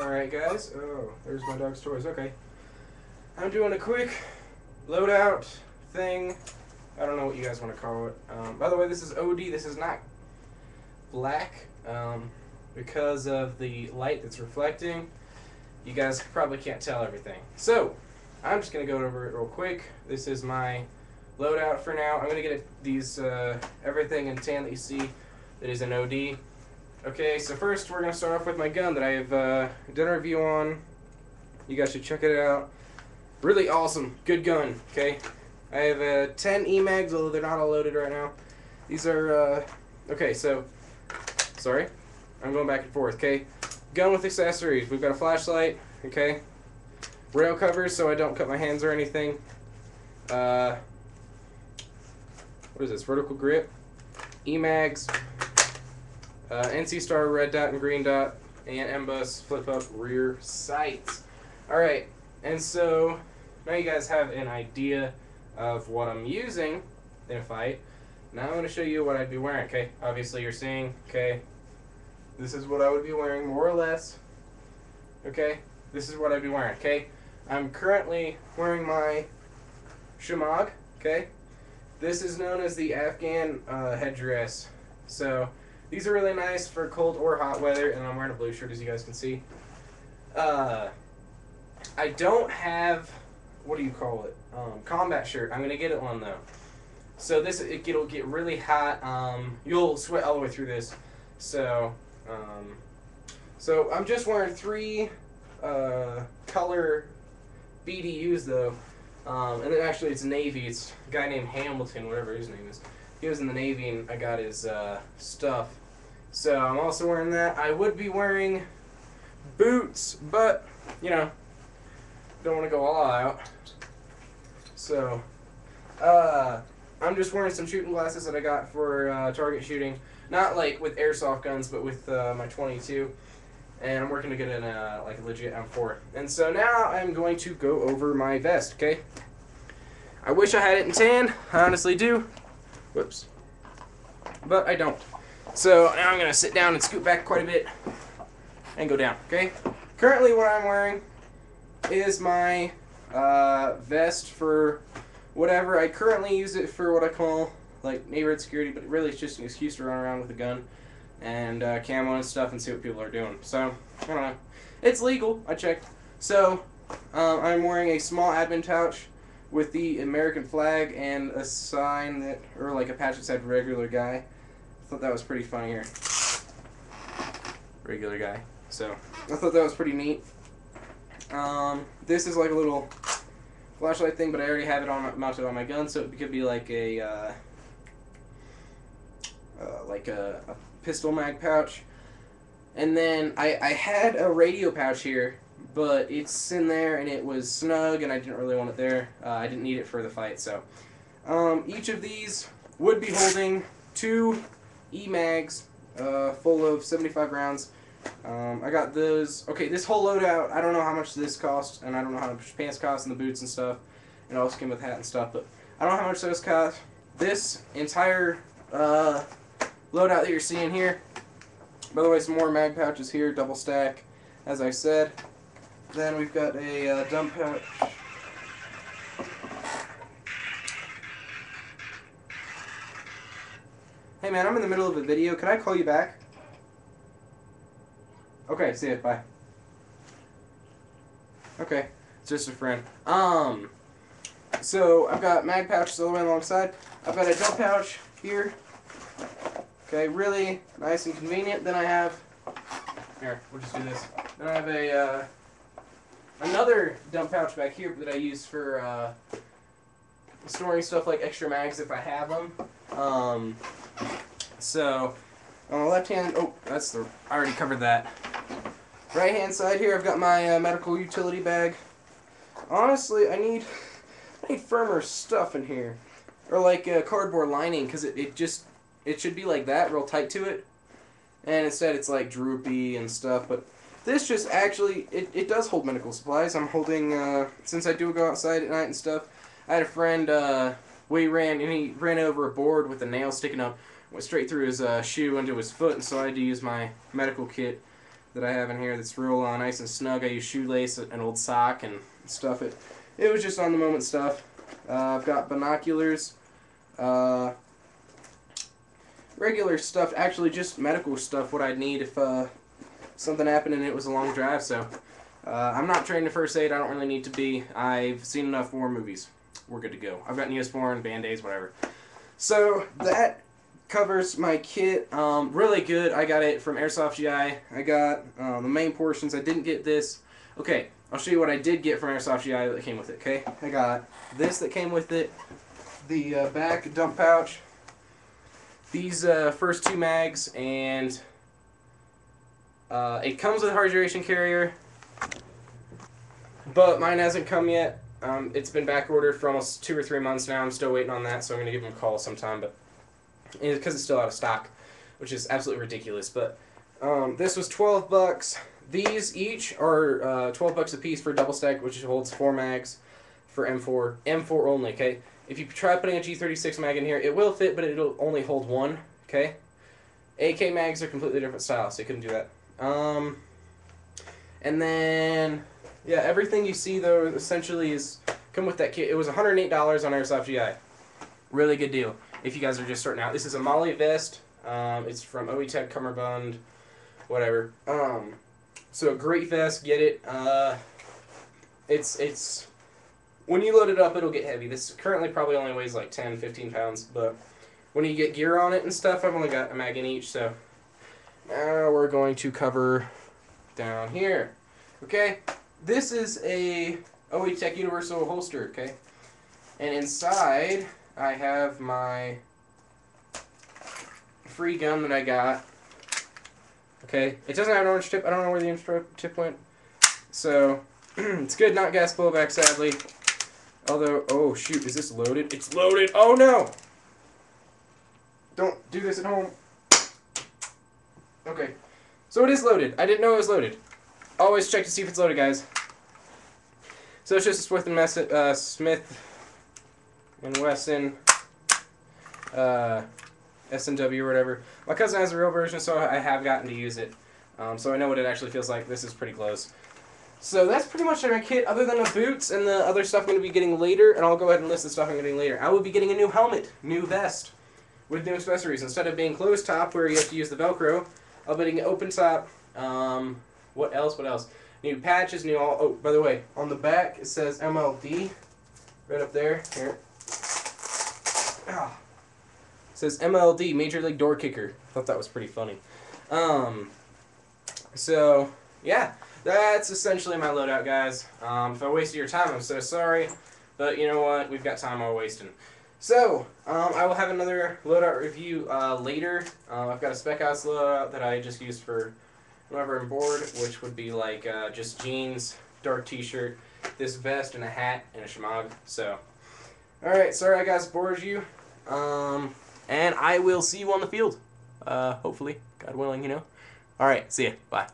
Alright, guys. Oh, there's my dog's toys. Okay. I'm doing a quick loadout thing. I don't know what you guys want to call it. Um, by the way, this is OD. This is not black um, because of the light that's reflecting. You guys probably can't tell everything. So, I'm just going to go over it real quick. This is my loadout for now. I'm going to get these uh, everything in tan that you see that is an OD. Okay, so first we're going to start off with my gun that I have uh, done a review on. You guys should check it out. Really awesome. Good gun, okay? I have uh, 10 E-mags, although they're not all loaded right now. These are, uh, okay, so, sorry. I'm going back and forth, okay? Gun with accessories. We've got a flashlight, okay? Rail covers so I don't cut my hands or anything. Uh, what is this? Vertical grip. E-mags. Uh, NC Star red dot and green dot, and MBUS flip up rear sights. All right, and so now you guys have an idea of what I'm using in a fight. Now I'm going to show you what I'd be wearing. Okay, obviously you're seeing. Okay, this is what I would be wearing more or less. Okay, this is what I'd be wearing. Okay, I'm currently wearing my Shemagh. Okay, this is known as the Afghan uh, headdress. So these are really nice for cold or hot weather, and I'm wearing a blue shirt as you guys can see. Uh, I don't have, what do you call it? Um, combat shirt. I'm going to get it one though. So this, it, it'll get really hot. Um, you'll sweat all the way through this. So, um, so I'm just wearing three uh, color BDUs though. Um, and then actually it's Navy. It's a guy named Hamilton, whatever his name is. He was in the Navy and I got his uh, stuff. So I'm also wearing that. I would be wearing boots, but you know, don't want to go all out. So, uh, I'm just wearing some shooting glasses that I got for uh, target shooting. Not like with airsoft guns, but with uh, my 22. And I'm working to get in a, like a legit M4. And so now I'm going to go over my vest, okay? I wish I had it in tan. I honestly do. Whoops. But I don't. So now I'm going to sit down and scoot back quite a bit and go down, okay? Currently what I'm wearing is my uh, vest for whatever. I currently use it for what I call like neighborhood security, but really it's just an excuse to run around with a gun and uh, camo and stuff and see what people are doing. So, I don't know. It's legal. I checked. So, um, I'm wearing a small admin pouch with the American flag and a sign that, or like a patch that said regular guy. I thought that was pretty funny here. Regular guy. So, I thought that was pretty neat. Um, this is like a little flashlight thing, but I already have it on mounted on my gun, so it could be like a uh, uh, like a, a, pistol mag pouch. And then I, I had a radio pouch here, but it's in there and it was snug, and I didn't really want it there. Uh, I didn't need it for the fight, so um, each of these would be holding two E mags uh, full of 75 rounds. Um, I got those. Okay, this whole loadout, I don't know how much this cost, and I don't know how much pants cost and the boots and stuff. It also came with hat and stuff, but I don't know how much those cost. This entire uh, loadout that you're seeing here, by the way, some more mag pouches here, double stack, as I said. Then we've got a uh, dump pouch. Hey man, I'm in the middle of a video. Can I call you back? Okay, see ya. Bye. Okay, it's just a friend. Um, so I've got mag pouches all the way alongside. I've got a dump pouch here. Okay, really nice and convenient. Then I have here. We'll just do this. Then I have a uh, another dump pouch back here that I use for uh, storing stuff like extra mags if I have them. Um, so on the left hand, oh, that's the I already covered that. Right hand side here, I've got my uh, medical utility bag. Honestly, I need I need firmer stuff in here, or like a cardboard lining, because it, it just it should be like that, real tight to it. And instead, it's like droopy and stuff. But this just actually it, it does hold medical supplies. I'm holding uh, since I do go outside at night and stuff. I had a friend uh, we ran and he ran over a board with a nail sticking up, went straight through his uh, shoe into his foot, and so I had to use my medical kit that I have in here that's real uh, nice and snug. I use shoelace, an old sock, and stuff. It it was just on the moment stuff. Uh, I've got binoculars, uh, regular stuff, actually just medical stuff, what I'd need if uh, something happened and it was a long drive. So uh, I'm not trained in first aid. I don't really need to be. I've seen enough war movies. We're good to go. I've got Neosporin, Band-Aids, whatever. So that covers my kit. Um, really good. I got it from Airsoft GI. I got uh, the main portions. I didn't get this. Okay, I'll show you what I did get from Airsoft GI that came with it. Okay, I got this that came with it. The uh, back dump pouch. These uh, first two mags and uh, it comes with a hydration carrier, but mine hasn't come yet. Um, it's been back ordered for almost two or three months now. I'm still waiting on that, so I'm gonna give them a call sometime. But because it's still out of stock, which is absolutely ridiculous. But um, this was 12 bucks. These each are uh, 12 bucks a piece for double stack, which holds four mags for M4. M4 only, okay? If you try putting a G36 mag in here, it will fit, but it'll only hold one, okay? AK mags are completely different style, so you couldn't do that. Um, and then, yeah, everything you see, though, essentially is come with that kit. It was $108 on Airsoft GI. Really good deal if you guys are just starting out. This is a MOLLE vest. Um, it's from OE Tech Cummerbund, whatever. Um, so a great vest, get it. Uh, it's it's when you load it up, it'll get heavy. This currently probably only weighs like 10, 15 pounds, but when you get gear on it and stuff, I've only got a mag in each. So now we're going to cover down here. Okay, this is a OE Tech Universal holster. Okay, and inside I have my free gun that I got Okay, it doesn't have an orange tip. I don't know where the orange tip went. So, it's good, not gas blowback, sadly. Although, oh shoot, is this loaded? It's loaded! Oh no! Don't do this at home. Okay, so it is loaded. I didn't know it was loaded. Always check to see if it's loaded, guys. So it's just Smith and Messi uh, Smith and Wesson uh, S&W or whatever. My cousin has a real version, so I have gotten to use it. Um, so I know what it actually feels like. This is pretty close. So that's pretty much my kit, other than the boots and the other stuff I'm going to be getting later. And I'll go ahead and list the stuff I'm getting later. I will be getting a new helmet, new vest, with new accessories. Instead of being closed top, where you have to use the Velcro, Be open top. Um, what else? What else? New patches, new all. Oh, by the way, on the back it says MLD, right up there. Here. Ah says MLD, Major League Door Kicker. I thought that was pretty funny. Um, so, yeah, that's essentially my loadout, guys. Um, if I wasted your time, I'm so sorry. But you know what? We've got time we're wasting. So, um, I will have another loadout review uh, later. Uh, I've got a Spec Ops loadout that I just used for whenever I'm bored, which would be like uh, just jeans, dark t-shirt, this vest, and a hat, and a shemagh. So, alright, sorry I guys bored you. Um, and I will see you on the field. Uh, hopefully, God willing, you know. All right, see ya. Bye.